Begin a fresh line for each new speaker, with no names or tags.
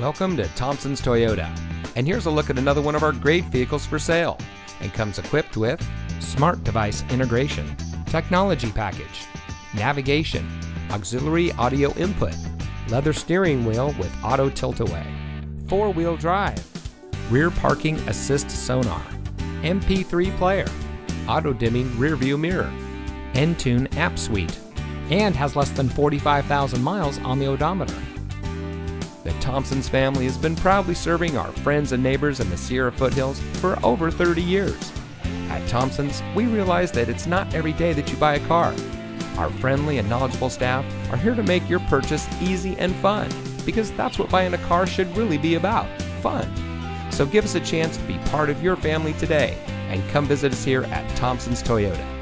Welcome to Thompson's Toyota. And here's a look at another one of our great vehicles for sale. And comes equipped with smart device integration, technology package, navigation, auxiliary audio input, leather steering wheel with auto tilt-away, four-wheel drive, rear parking assist sonar, MP3 player, auto-dimming rear view mirror, Entune app suite, and has less than 45,000 miles on the odometer. The Thompsons family has been proudly serving our friends and neighbors in the Sierra foothills for over 30 years. At Thompsons, we realize that it's not every day that you buy a car. Our friendly and knowledgeable staff are here to make your purchase easy and fun, because that's what buying a car should really be about fun. So give us a chance to be part of your family today and come visit us here at Thompson's Toyota.